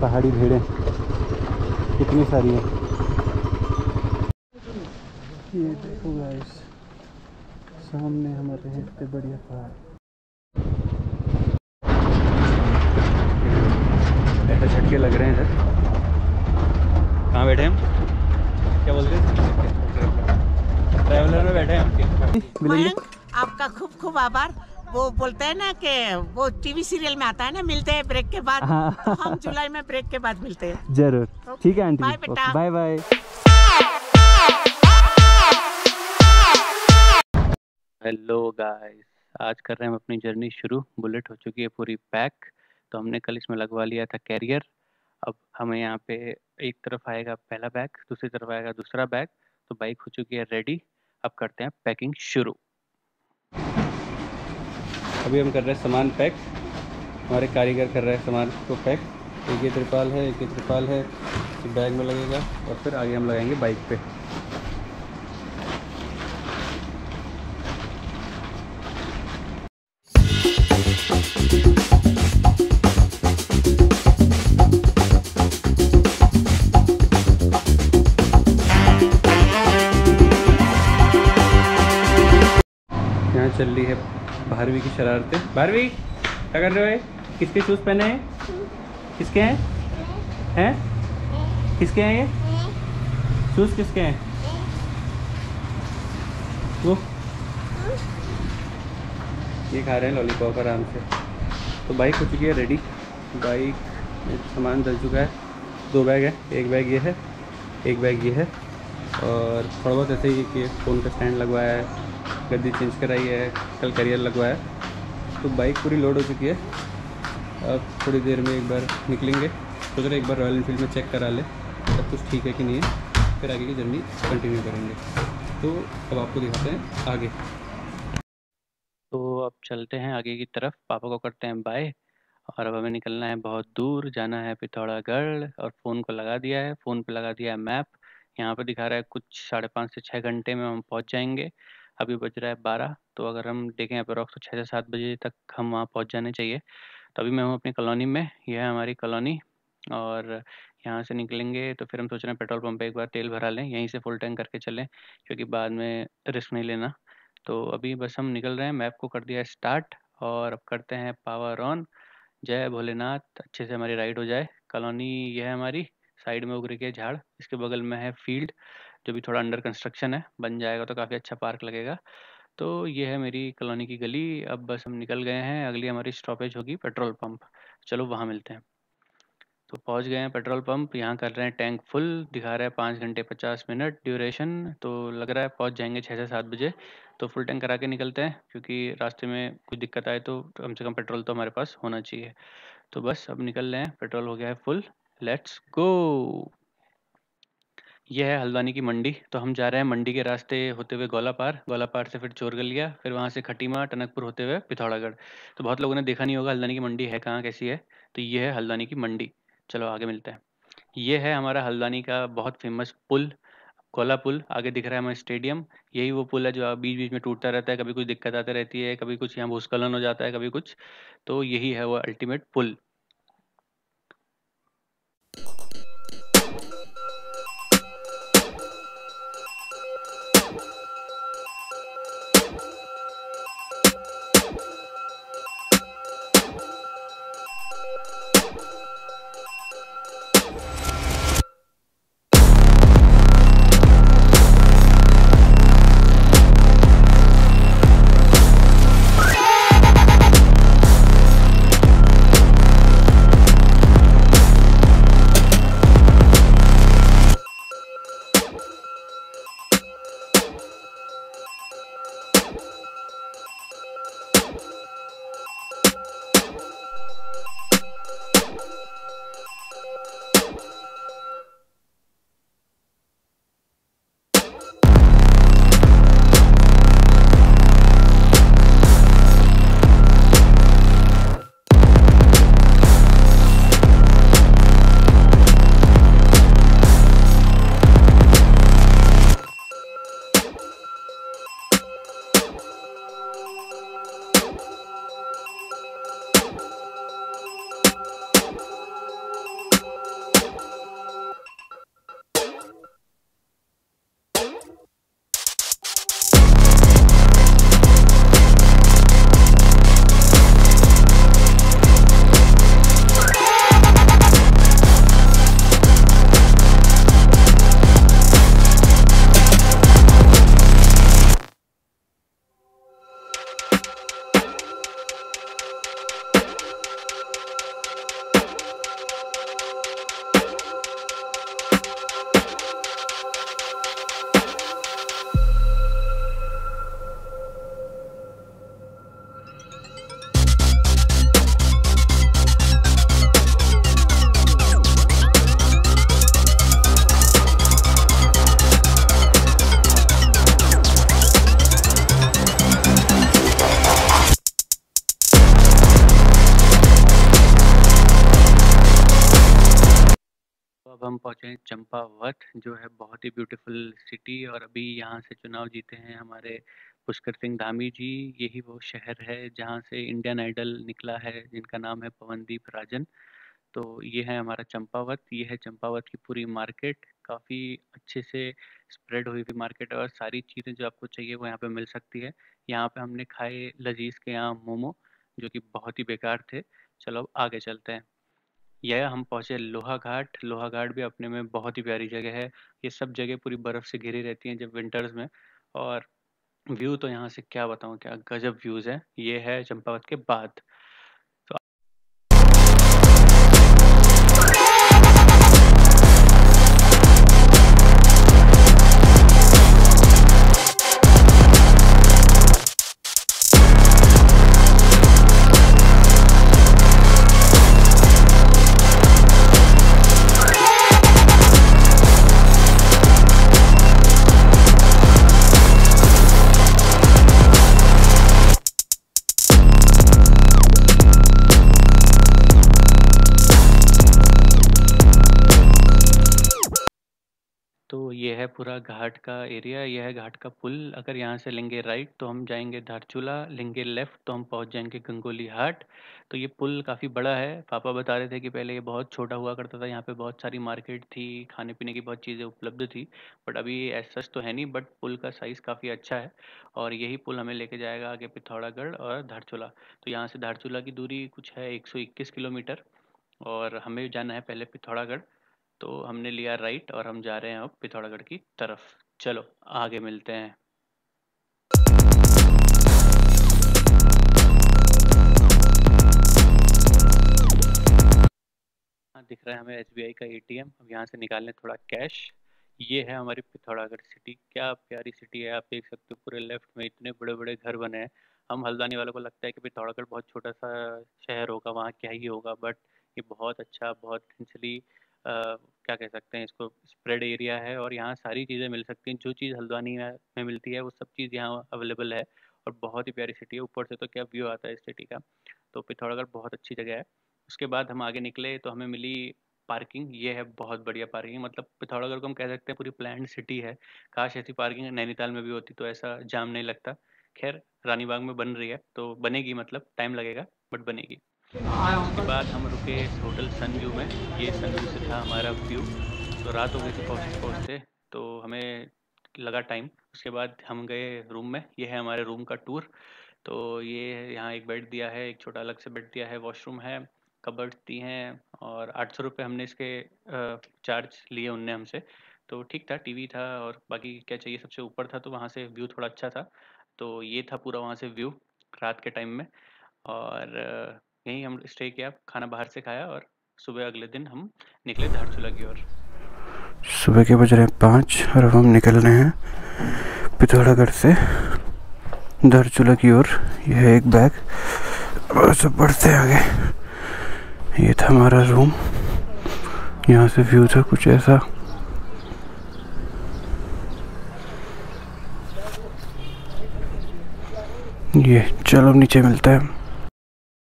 पहाड़ी भेड़ें। कितनी सारी है? ये देखो गाइस सामने हमारे हैं इतने बढ़िया पहाड़। ऐसे झटके लग रहे हैं इधर। कहाँ बैठे हम? क्या बोल रहे हैं? ट्रैवलर में बैठे हैं हम आपका खूब खूब आभार। वो बोलते हैं ना कि वो टीवी सीरियल में आता है ना मिलते हैं ब्रेक के बाद। हाँ। तो हम जुलाई में ब्रेक के बाद मिलते हैं। ज़रूर। ठीक है आंटी। बाय बेटा। बाय बाय हेलो गाइस आज कर रहे हैं हम अपनी जर्नी शुरू। बुलेट हो चुकी है पूरी पैक तो हमने कल इसमें लगवा लिया था कैरियर अब हमें यहाँ पे एक तरफ़ आएगा पहला बैग दूसरी तरफ़ आएगा दूसरा बैग तो बाइक हो चुकी है रेडी अब करते हैं पैकिंग शुरू। अभी हम कर रहे हैं सामान पैक। हमारे कारीगर कर रहे हैं सामान को पैक। एक ये त्रिपाल है, एक ये त्रिपाल है बैग में लगेगा और फिर आगे हम लगाएँगे बाइक पे। यहाँ चल रही है बारहवीं की शरारतें। बारहवीं? क्या कर रहे हो किसके शूज़ पहने हैं? किसके हैं? हैं? किसके हैं ये? शूज़ किसके हैं? वो। ये खा रहे हैं लॉलीपॉप आराम से। तो बाइक हो चुकी है रेडी बाइक में सामान डल चुका है। दो बैग है। एक बैग ये है। एक बैग ये है। और थोड़ा बहुत ऐसे ही कि फ़ोन का स्टैंड लगवाया है। गद्दी चेंज कराई है, कल करियर लगवाया तो बाइक पूरी लोड हो चुकी है। अब थोड़ी देर में एक बार निकलेंगे। सोच रहे एक बार रॉयल इनफील्ड में चेक करा ले सब कुछ ठीक है कि नहीं है। फिर आगे की जर्नी कंटिन्यू करेंगे। तो अब आपको दिखाते हैं आगे। तो अब चलते हैं आगे की तरफ़। पापा को करते हैं बाय और अब हमें निकलना है बहुत दूर, जाना है पिथौरागढ़। और फ़ोन को लगा दिया है फ़ोन पे लगा दिया है मैप यहाँ पे दिखा रहा है कुछ साढ़े पाँच से छः घंटे में हम पहुँच जाएँगे। अभी बज रहा है बारह तो अगर हम देखें अप्रोक्स तो छः से सात बजे तक हम वहाँ पहुँच जाने चाहिए। तो अभी मैं हूँ अपनी कॉलोनी में, यह है हमारी कॉलोनी और यहाँ से निकलेंगे तो फिर हम सोच रहे हैं पेट्रोल पंप पे एक बार तेल भरा लें, यहीं से फुल टैंक करके चलें, क्योंकि बाद में रिस्क नहीं लेना। तो अभी बस हम निकल रहे हैं मैप को कर दिया स्टार्ट और अब करते हैं पावर ऑन जय भोलेनाथ, अच्छे से हमारी राइड हो जाए। कॉलोनी यह है हमारी साइड में उगरी के झाड़, इसके बगल में है फ़ील्ड जो भी थोड़ा अंडर कंस्ट्रक्शन है, बन जाएगा तो काफ़ी अच्छा पार्क लगेगा। तो ये है मेरी कॉलोनी की गली। अब बस हम निकल गए हैं। अगली हमारी स्टॉपेज होगी पेट्रोल पंप चलो वहाँ मिलते हैं। तो पहुँच गए हैं पेट्रोल पंप यहाँ कर रहे हैं टैंक फुल दिखा रहा है पाँच घंटे पचास मिनट ड्यूरेशन तो लग रहा है पहुँच जाएँगे छः से सात बजे। तो फुल टैंक करा के निकलते हैं। क्योंकि रास्ते में कुछ दिक्कत आए तो कम से कम पेट्रोल तो हमारे पास होना चाहिए। तो बस अब निकल रहे हैं। पेट्रोल हो गया है फुल लेट्स गो यह है हल्द्वानी की मंडी तो हम जा रहे हैं मंडी के रास्ते होते हुए गोलापार गोलापार से फिर चोरगलिया, फिर वहाँ से खटीमा, टनकपुर होते हुए पिथौरागढ़। तो बहुत लोगों ने देखा नहीं होगा हल्द्वानी की मंडी है कहाँ, कैसी है तो ये है हल्द्वानी की मंडी। चलो आगे मिलते हैं। ये है हमारा हल्द्वानी का बहुत फ़ेमस पुल, कोला पुल, आगे दिख रहा है हमारा स्टेडियम। यही वो पुल है जो बीच बीच में टूटता रहता है, कभी कुछ दिक्कत आती रहती है, कभी कुछ यहाँ भूस्खलन हो जाता है, कभी कुछ। तो यही है वो अल्टीमेट पुल। हैं चंपावत जो है बहुत ही ब्यूटीफुल सिटी और अभी यहाँ से चुनाव जीते हैं हमारे पुष्कर सिंह धामी जी। यही वो शहर है जहाँ से इंडियन आइडल निकला है, जिनका नाम है पवनदीप राजन। तो ये है हमारा चंपावत ये है चंपावत की पूरी मार्केट। काफ़ी अच्छे से स्प्रेड हुई हुई मार्केट और सारी चीज़ें जो आपको चाहिए वो यहाँ पे मिल सकती है। यहाँ पे हमने खाए लजीज के यहाँ मोमो, जो कि बहुत ही बेकार थे। चलो आगे चलते हैं। यह हम पहुँचे लोहा घाट लोहा घाट भी अपने में बहुत ही प्यारी जगह है। ये सब जगह पूरी बर्फ़ से घिरी रहती हैं जब विंटर्स में। और व्यू तो यहाँ से क्या बताऊँ, क्या गजब व्यूज़ है। ये है चंपावत के बाद। ये है पूरा घाट का एरिया, यह है घाट का पुल। अगर यहाँ से लेंगे राइट तो हम जाएँगे धारचूला, लेंगे लेफ़्ट तो हम पहुँच जाएँगे गंगोली हाट। तो ये पुल काफ़ी बड़ा है। पापा बता रहे थे कि पहले ये बहुत छोटा हुआ करता था, यहाँ पे बहुत सारी मार्केट थी खाने पीने की बहुत चीज़ें उपलब्ध थी, बट अभी ऐसा तो है नहीं, बट पुल का साइज़ काफ़ी अच्छा है और यही पुल हमें लेके जाएगा आगे पिथौरागढ़ और धारचूला। तो यहाँ से धारचूला की दूरी कुछ है एक सौ इक्कीस किलोमीटर और हमें जाना है पहले पिथौरागढ़। तो हमने लिया राइट और हम जा रहे हैं अब पिथौरागढ़ की तरफ़। चलो, आगे मिलते हैं। दिख रहा है हमें एसबीआई का एटीएम। अब यहाँ से निकाल लें थोड़ा कैश ये है हमारी पिथौरागढ़ सिटी क्या प्यारी सिटी है? आप देख सकते हो पूरे लेफ़्ट में इतने बड़े बड़े घर बने हैं। हम हल्द्वानी वालों को लगता है कि पिथौरागढ़ बहुत छोटा सा शहर होगा, वहाँ क्या ही होगा बट ये बहुत अच्छा बहुत डेंसली क्या कह सकते हैं, इसको स्प्रेड एरिया है और यहाँ सारी चीज़ें मिल सकती हैं। जो चीज़ हल्द्वानी में मिलती है, वो सब चीज़ यहाँ अवेलेबल है और बहुत ही प्यारी सिटी है। ऊपर से तो क्या व्यू आता है इस सिटी का? तो पिथौरागढ़ बहुत अच्छी जगह है। उसके बाद हम आगे निकले तो हमें मिली पार्किंग ये है बहुत बढ़िया पार्किंग मतलब पिथौरागढ़ को हम कह सकते हैं पूरी प्लान सिटी है। काश ऐसी पार्किंग नैनीताल में भी होती तो ऐसा जाम नहीं लगता। खैर, रानीबाग में बन रही है तो बनेगी मतलब। टाइम लगेगा बट बनेगी। उसके बाद हम रुके होटल सन व्यू में। ये सन व्यू से था हमारा व्यू। तो रात हो गई थी पहुँचते पहुँचते तो हमें लगा टाइम उसके बाद हम गए रूम में। ये है हमारे रूम का टूर तो ये यहाँ एक बेड दिया है, एक छोटा अलग से बेड दिया है। वॉशरूम है कबर्ड दी हैं और आठ सौ रुपये हमने इसके चार्ज लिए उनने हमसे। तो ठीक था, टीवी था और बाकी क्या चाहिए सबसे ऊपर था तो वहाँ से व्यू थोड़ा अच्छा था। तो ये था पूरा वहाँ से व्यू रात के टाइम में। और यहीं हम स्टे किया, खाना बाहर से खाया और सुबह अगले दिन हम निकले धारचूला की ओर। सुबह के बज रहे हैं पाँच और अब हम निकल रहे हैं पिथौरागढ़ से धारचूला की ओर। यह एक बैग और सब बढ़ते आगे। ये था हमारा रूम। यहाँ से व्यू था कुछ ऐसा। ये चलो नीचे मिलता है।